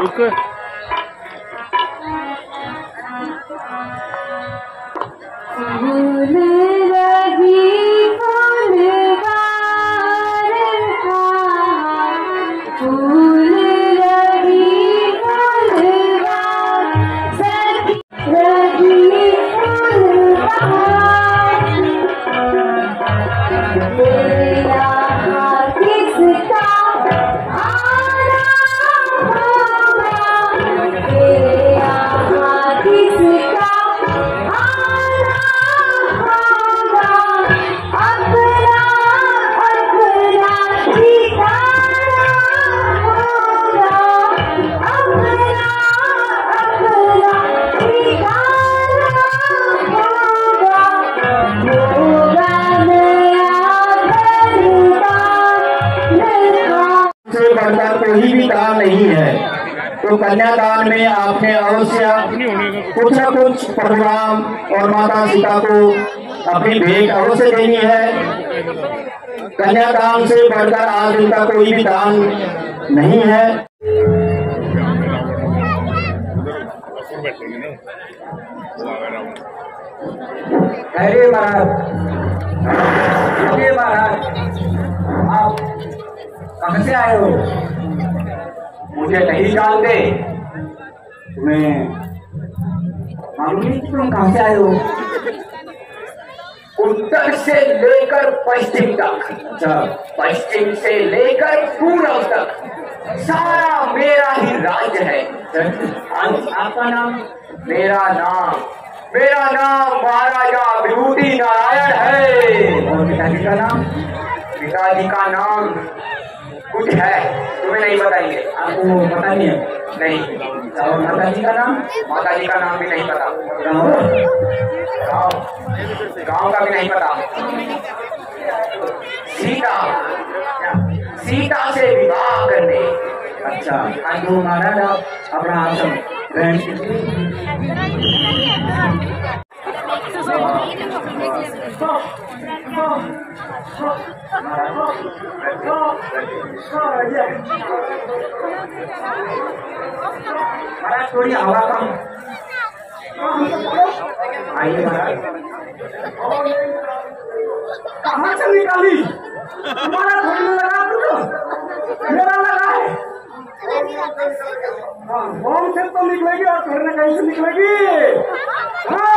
रुक कन्यादान में आपने अवश्य कुछ न कुछ प्रोग्राम और माता सीता को अपनी भेंट अवश्य देनी है। कन्यादान से बढ़कर आज उनका कोई भी दान नहीं है। अरे महाराज अरे महाराज आप कहाँ से आए हो? मुझे नहीं जानते। तुम्हें मालूम तुम कहाँ से आए हो? उत्तर से लेकर पश्चिम तक। अच्छा। पश्चिम से लेकर पूर्व तक। सारा मेरा ही राज्य है। आपका नाम? मेरा नाम मेरा नाम महाराजा विभूति नारायण है। और पिताजी का नाम? पिताजी का नाम कुछ है, तुम्हें नहीं बताएँगे। आपको पता नहीं है? नहीं। माता जी का नाम? माता जी का नाम भी नहीं पता। गाँव गाँव का भी नहीं पता। सीता। सीता से विवाह करने। अच्छा आज तो महाराज अपना आश्रम ग्रहण महाराज थोड़ी हवा कम आइए। महाराज कहाँ से निकाली हमारा थोड़ी लगा तुझको मेरा लगा है हाँ बॉम से तो निकलेगी और थोड़ी ना कहीं से निकलेगी हाँ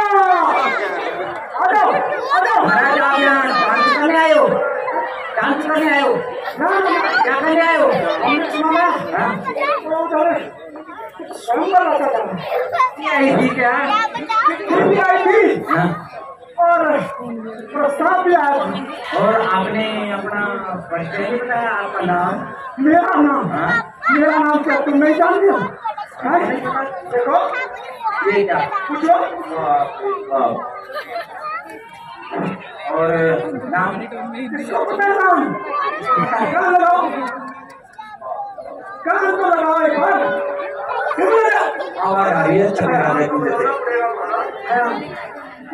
आ जाओ आ जाओ महाराज आप यहाँ डांस करने आए हो डांस करने आए हो क्या करने आए हो हमने सुना हाँ वो उधर काम कर रहा था? आई थी क्या चिट्ठी आई थी हाँ? और प्रस्ताव भी आया और आपने अपना परिचय भी बताया आपका नाम? मेरा नाम। मेरा नाम क्या? तुम नहीं जानती हो? देखो। ये क्या? पूछो। और नाम? किसको पता नाम? कहाँ लगाओ? कहाँ को लगाओ? एक बार।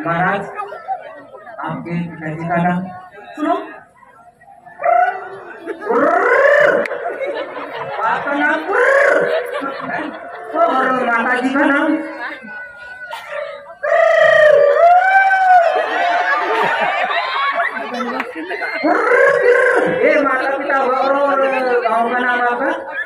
महाराज, आपके पिताजी का नाम? सुनो। आपका नाम? और माता जी का नाम? ये माता पिता, और गाँव का नाम आपका?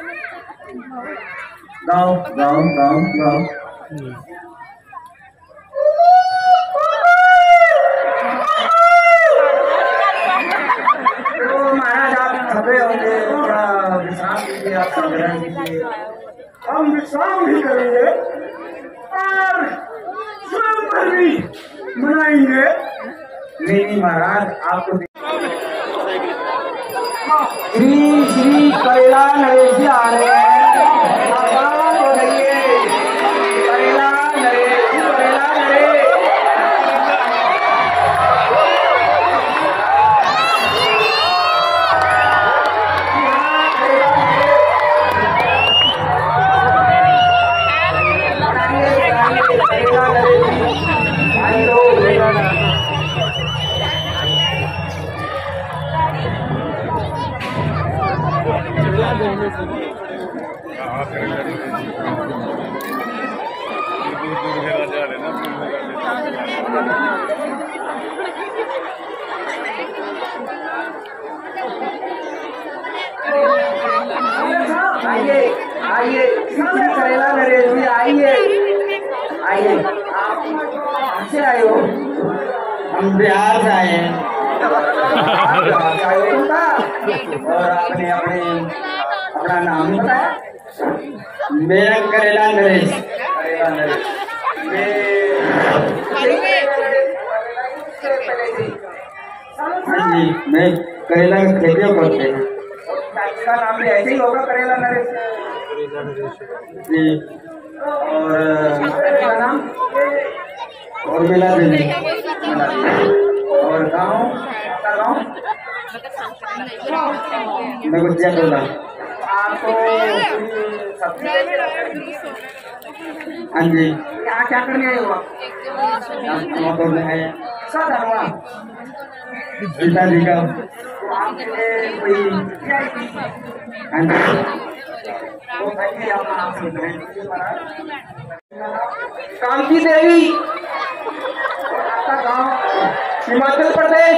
तो महाराज आप थके होंगे थोड़ा विश्राम कीजिए आप ग्रहण कीजिए हम विश्राम भी करेंगे और स्वयं पर भी मनाएँगे नहीं नहीं महाराज आपको श्री श्री कैलाश नरेश जी आ रहे हैं आइए आइए करेला नरेश जी आइए आइए आप कहाँ से आए हो हम बिहार से आए हैं हो? और आपने अपने अपना नाम बताया? मेरा करेला नरेश। करेला नरेश हाँ जी मैं करेला का खेती करते हैं का नाम भी ऐसे ही होगा करेला नरेश। जी और नाम और मिला देवी और गाँव गाँव? मैं सब्ज़ी हाँ जी। यहाँ क्या करने आए हो आप धनवा पिताजी का। कोई हाँ जी। तो अपना नाम सुन रहे हैं कांति देवी। आपका गाँव हिमाचल प्रदेश।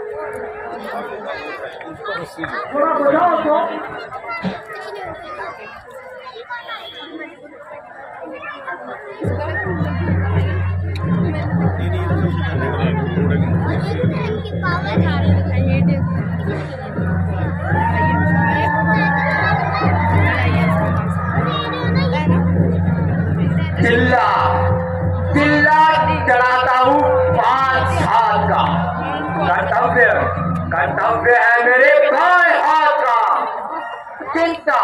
थोड़ा बुझाओ तो चिल्ला चिंता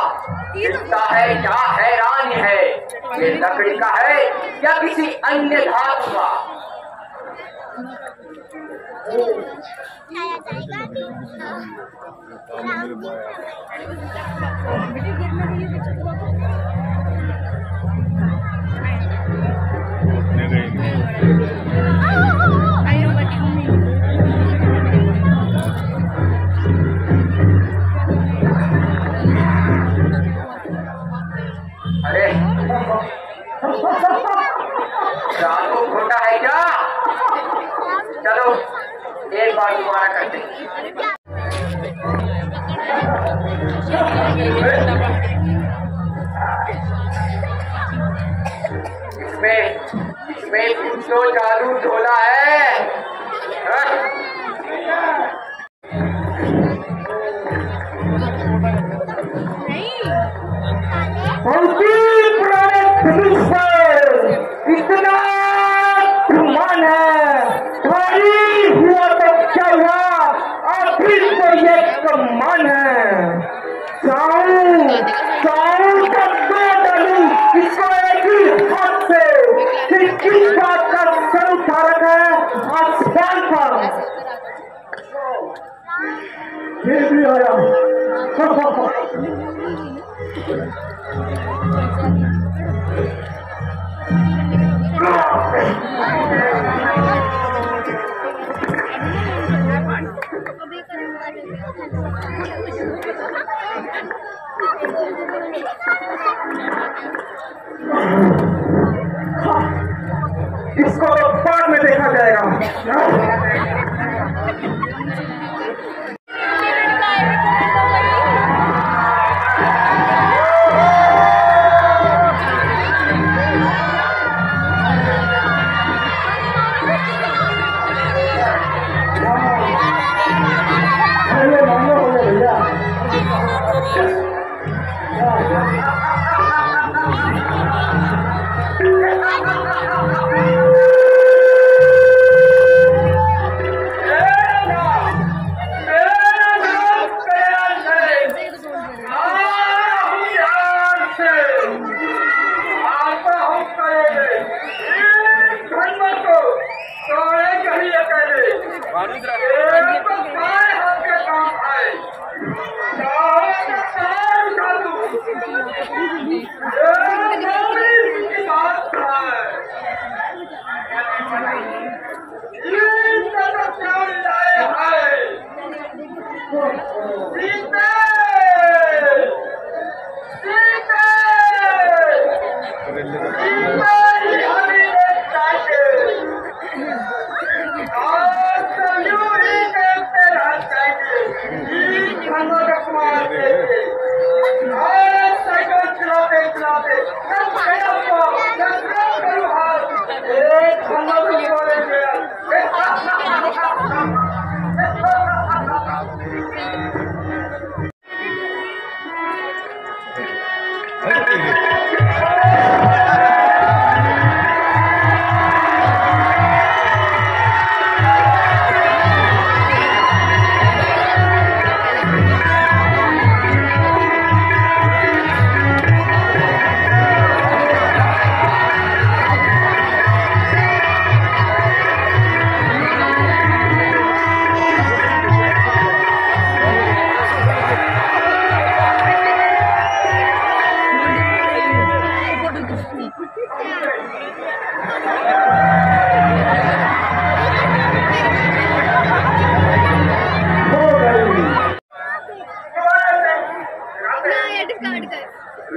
चिंता है क्या हैरान है। ये लकड़ी का है या किसी अन्य धातु का? अरे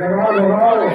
Grabado, grabado.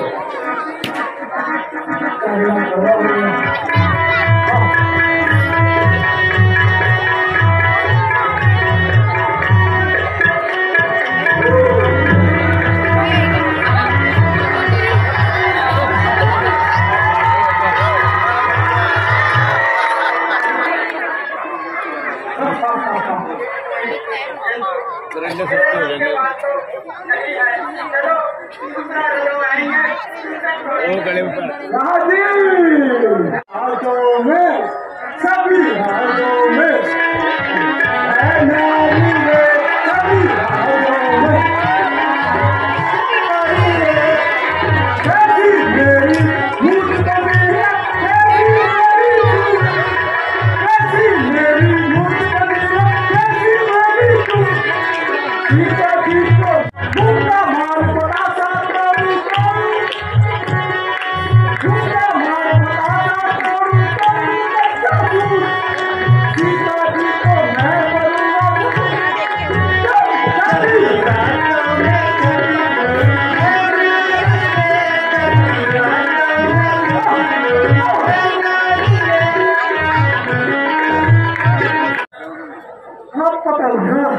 पता लगा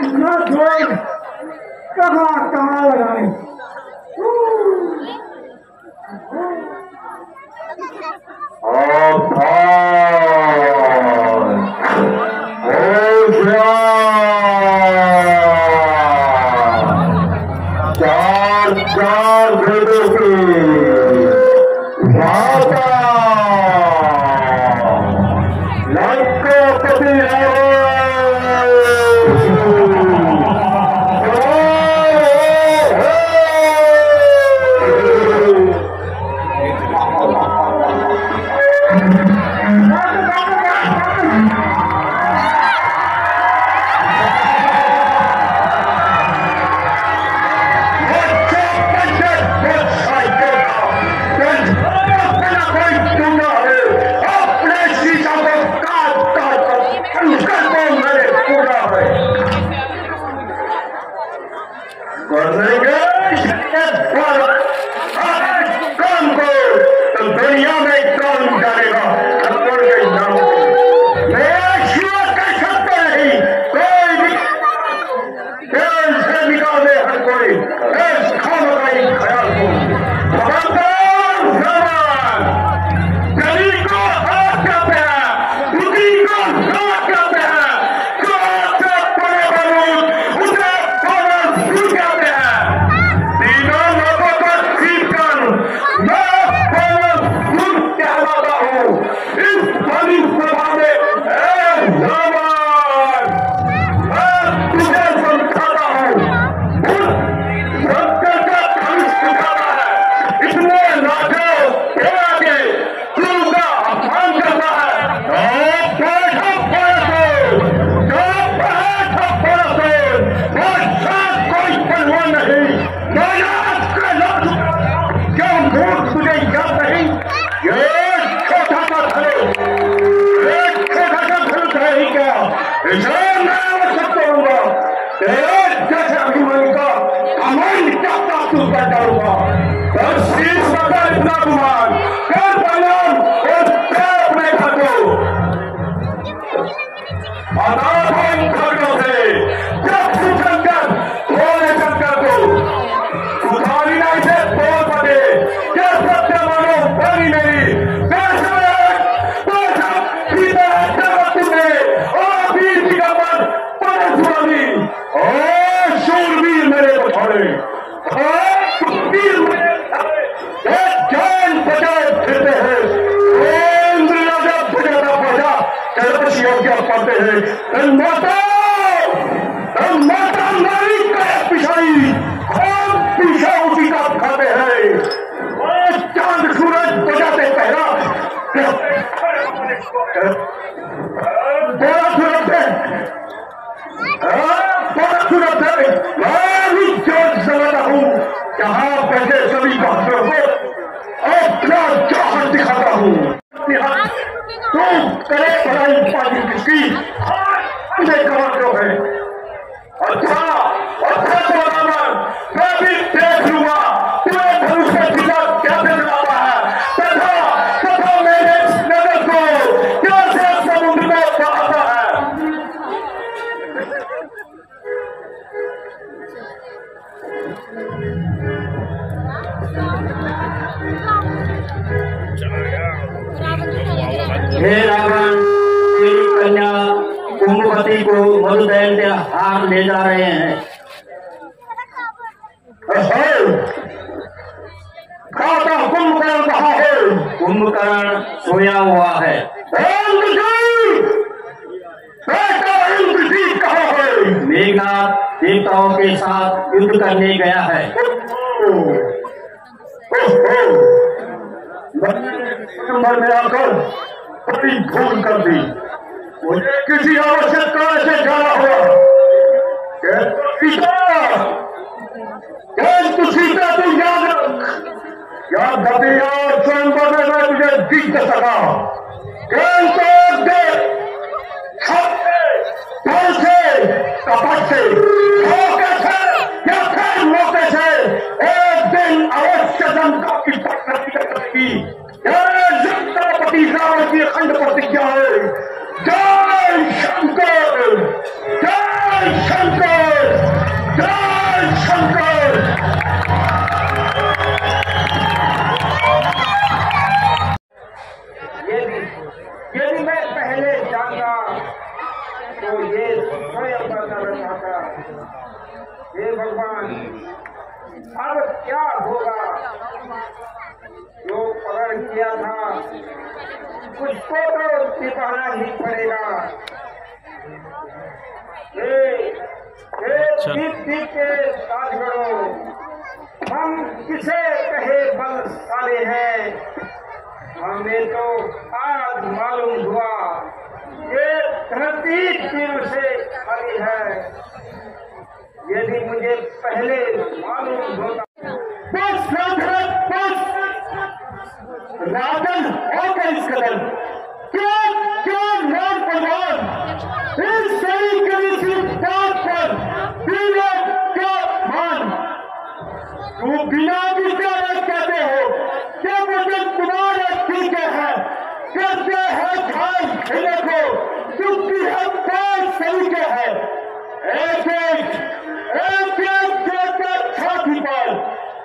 इतना ज़ोर कहा कहा लगाने और ಅಮೆರಿಕ सकूँगा दस अभिमान का कमान क्या प्राप्त कर डालूँगा शीर्ष इतना गुमान कर बनाम यज्ञ पढ़ते हैं? माता नारी का पिछाई हम पीछा उसी का खाते हैं? और चाँद सूरज बजाते पहला बड़ा सूरज है। बड़ी भूल कर दी मुझे किसी आवश्यक कार्य से जाना हुआ कह तो सीता कह तो सीता तू याद रख याद रखी यार स्वयं में मैं तुझे जीत सका कह तो दे छत से बल से कपट से धोखे से या फिर मौके से एक दिन अवश्य जनता की पत्नी करेगी जय जनतापति रावण की अखंड प्रतिज्ञा है। जय शंकर जय शंकर जय शंकर। यदि मैं पहले जानता तो ये स्वयं करना चाहता। हे भगवान, अब क्या होगा? जो किया था। उसको तो निभाना ही पड़ेगा। दीप के हम किसे कहे बलशाली हैं? हमें तो आज मालूम हुआ ये धरती तीर से खाली है। यदि मुझे पहले मालूम होता। बस राजन बस राजन गए इस कदम क्या क्या नाम भगवान इस सही करी बात पर बिना क्या मान तू बिना विचार कहते हो कि मुझे तुम्हारे पीछे है करते हैं खान खेले को क्योंकि हम पाँच सही के हैं एक एक देकर छाती पर एक एक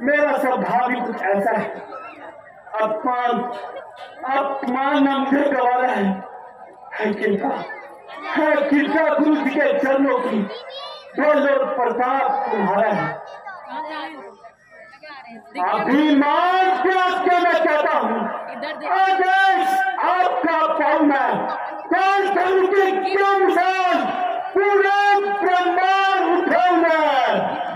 मेरा स्वभाव ही कुछ ऐसा है। अपमान अपमान न मुझे गवारा है। है कृपा है कृपा गुरु जी के चरणों की। बोलो प्रताप तुम्हारा है। अभिमान त्याग के मैं कहता हूँ, आदेश आपका पाऊँ मैं। कौन धर्म के क्या पूरे ब्रह्मांड उठाऊँ मैं।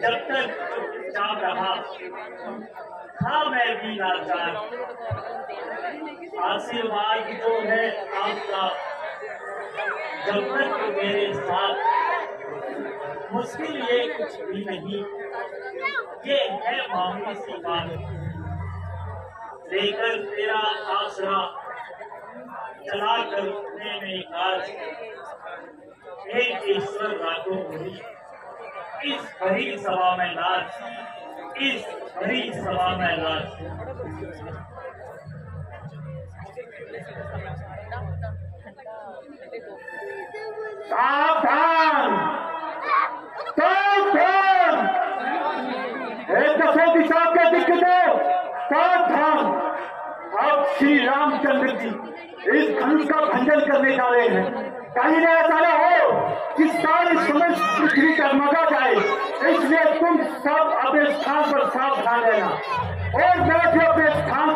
जब तक चुपचाप रहा। था मैं भी लाचार आशीर्वाद जो है आपका, जब तक मेरे साथ। मुश्किल ये कुछ भी नहीं, ये है मामूली सी बात। लेकर तेरा आसरा चला कर में आज। हे ईश्वर रातों हुई इस भरी सभा में नाच इस भरी सभा में नाच सावधान। सावधान एक दिशा के सावधान। अब श्री रामचंद्र जी इस धनुष का भंजन करने जा रहे हैं। कहीं ऐसा न हो कि सारी समझ पृथ्वी डगमगा जाए। इसलिए तुम सब अपने स्थान पर सावधान रहना। और भी अपने स्थान